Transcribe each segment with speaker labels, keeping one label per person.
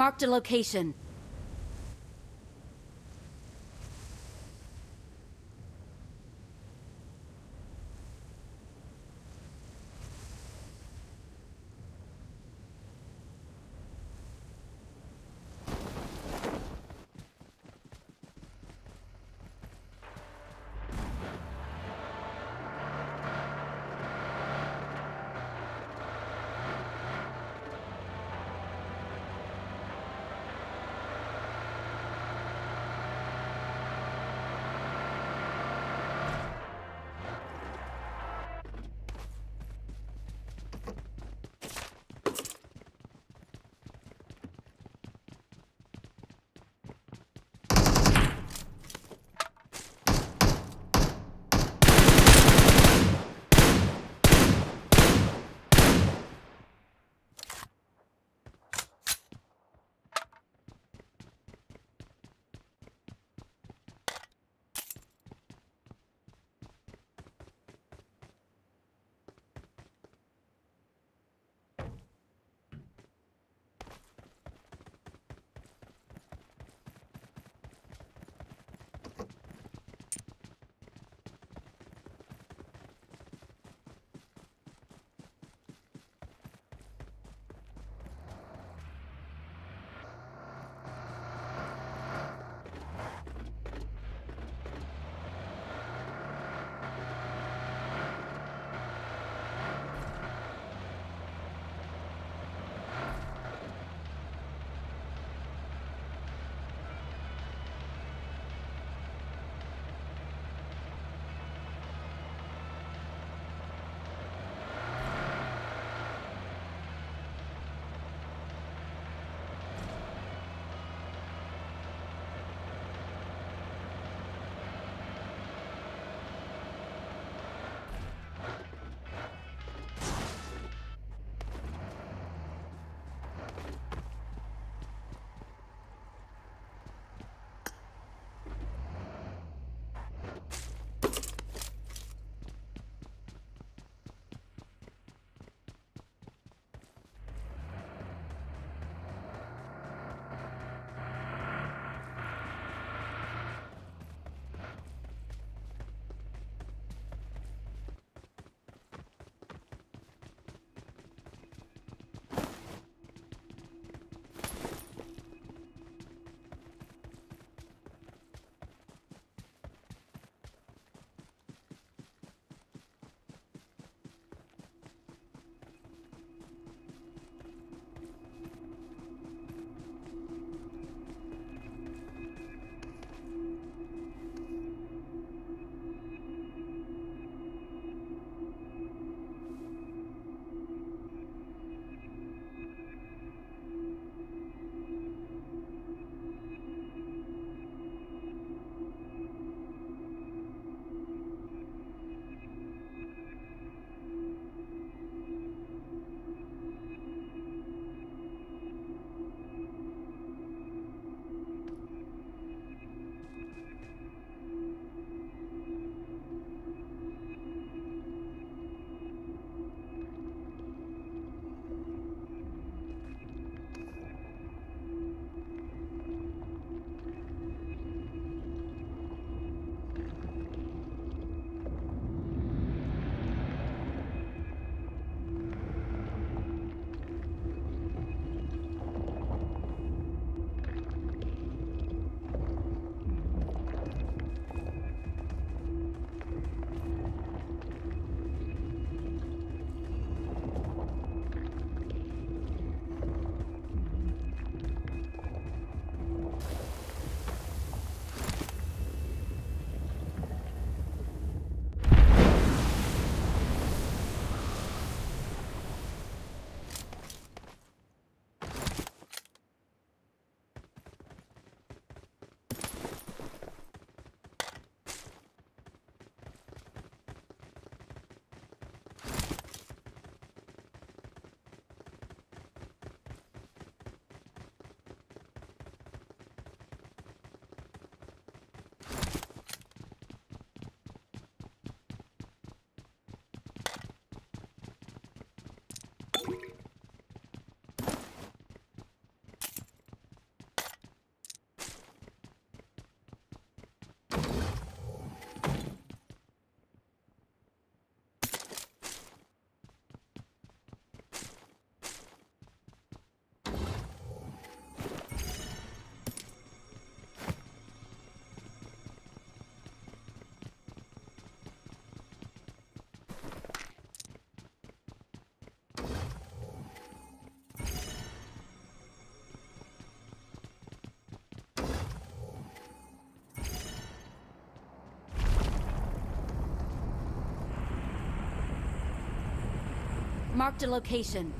Speaker 1: Marked a location. Marked a location.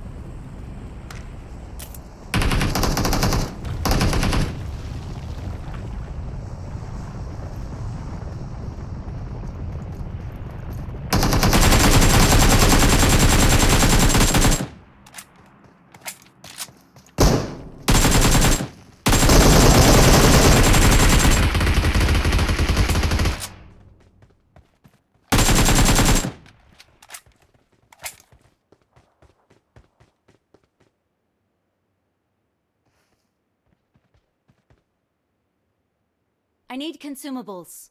Speaker 1: I need consumables.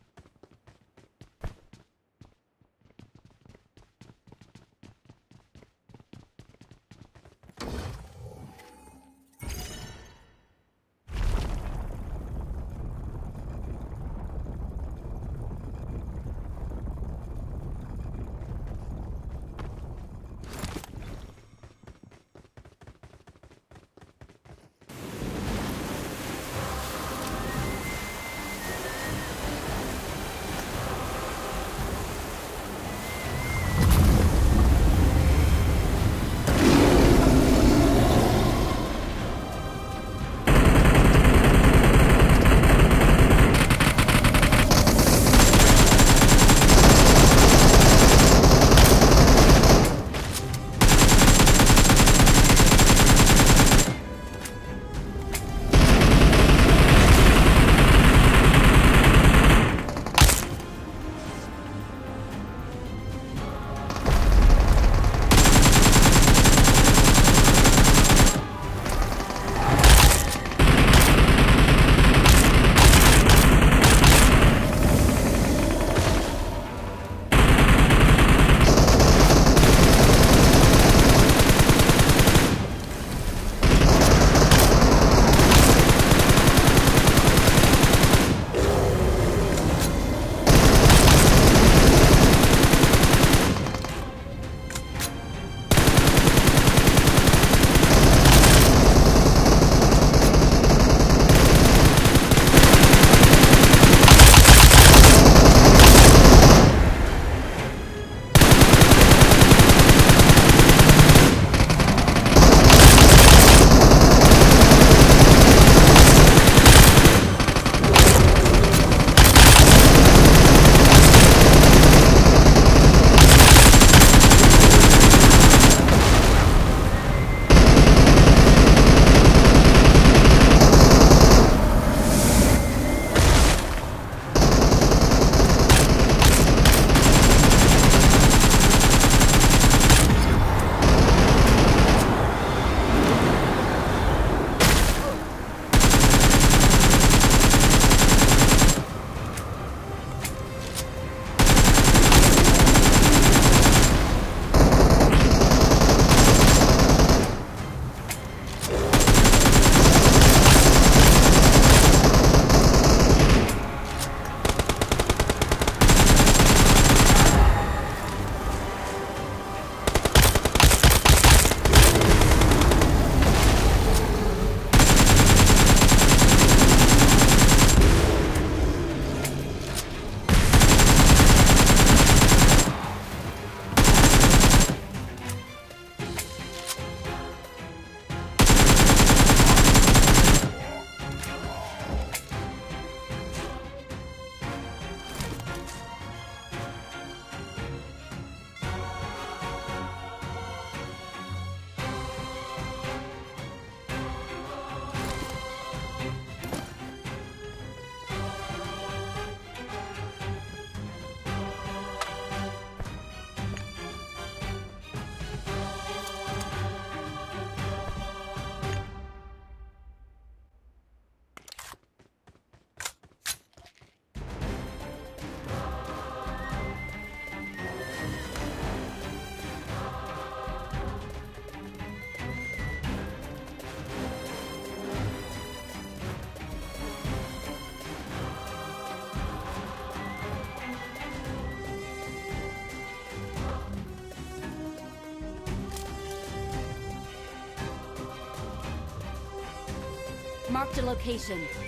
Speaker 1: Marked a location.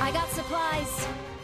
Speaker 1: I got supplies.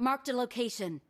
Speaker 1: Marked a location.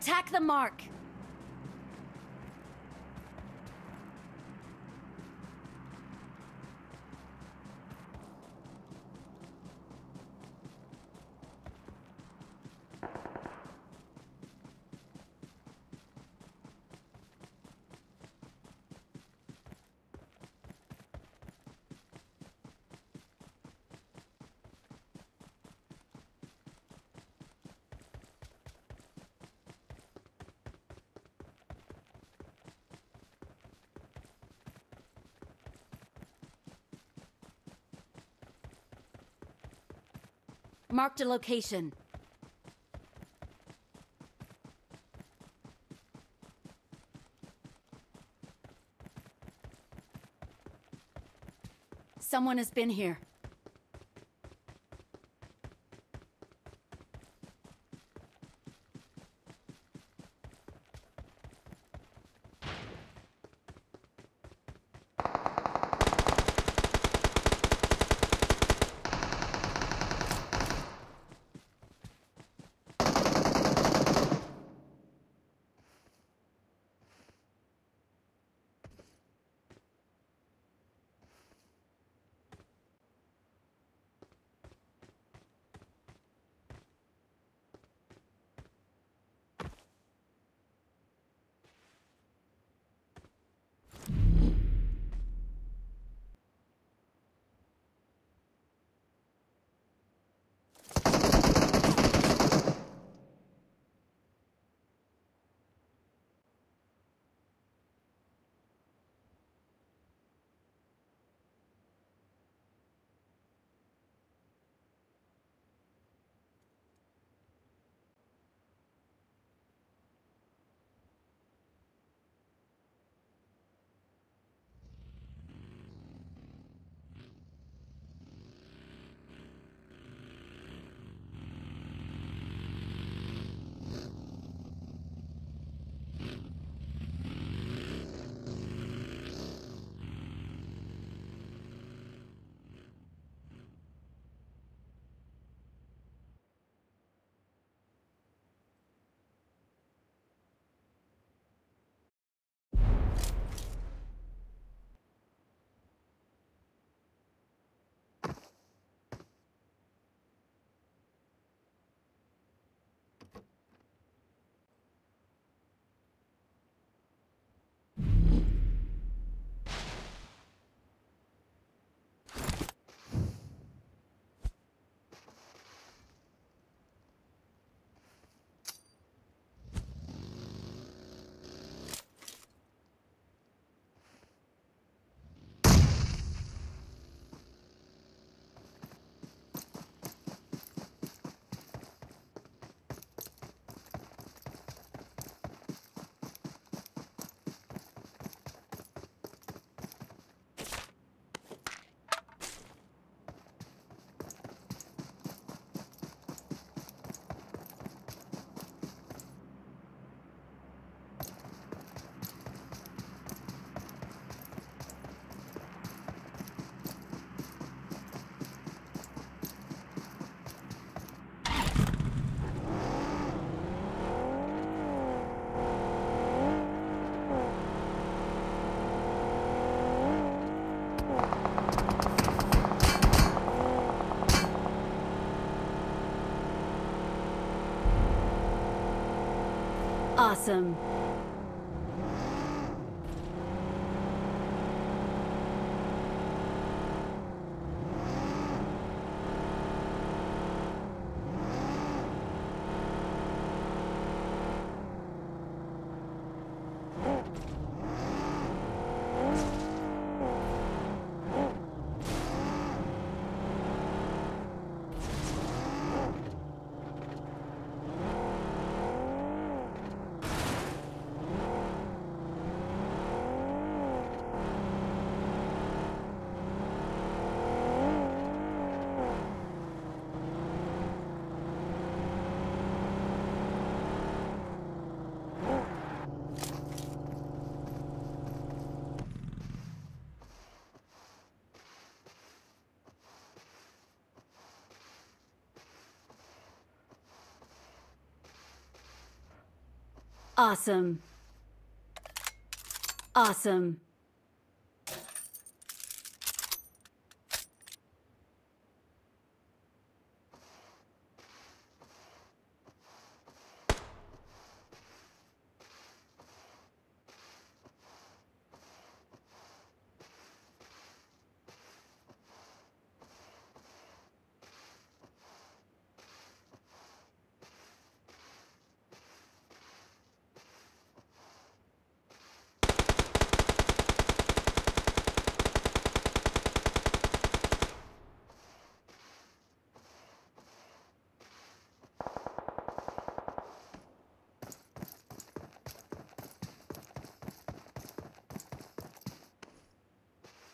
Speaker 1: Attack the mark! Marked a location. Someone has been here. Awesome. Awesome. Awesome.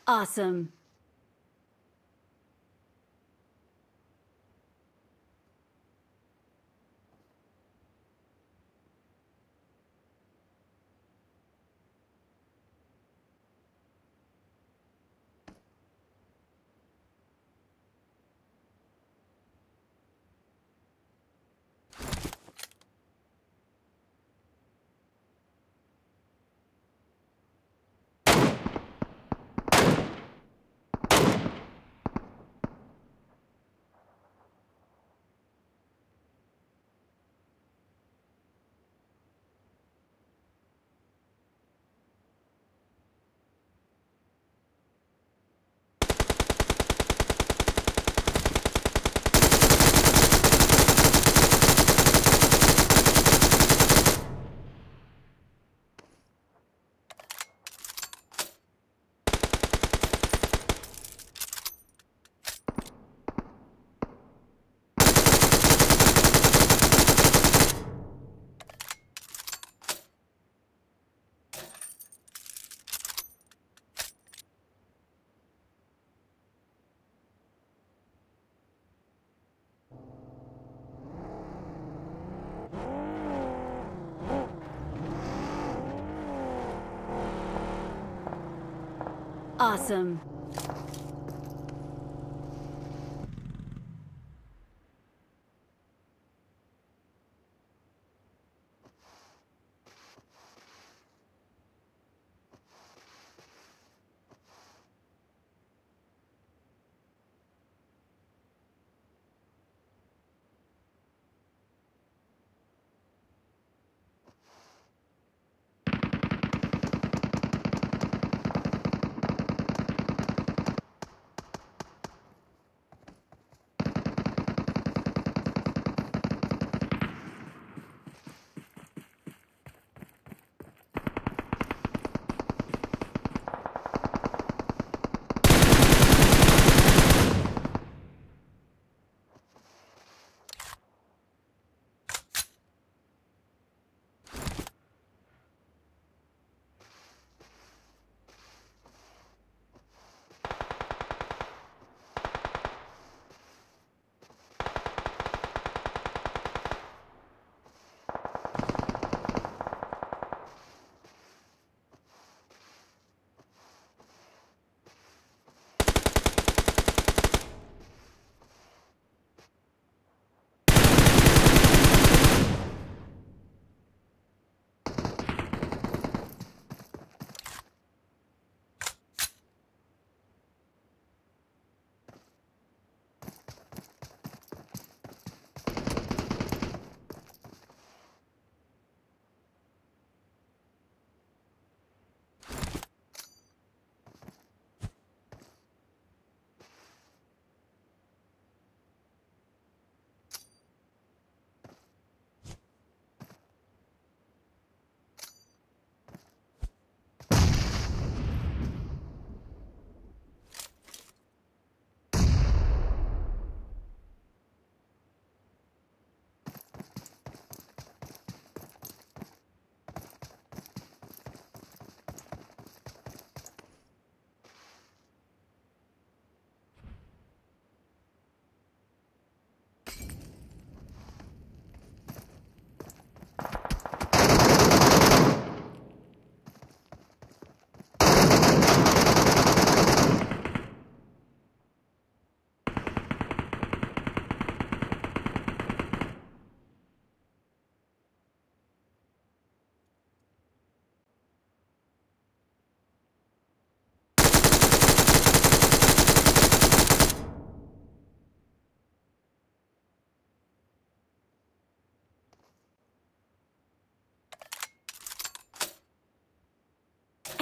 Speaker 1: Awesome. Awesome.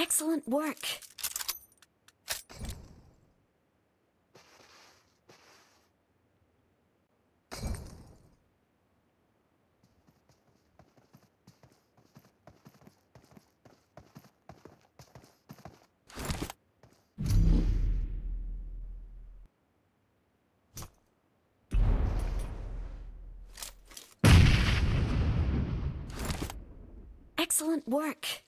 Speaker 2: Excellent work. Excellent work.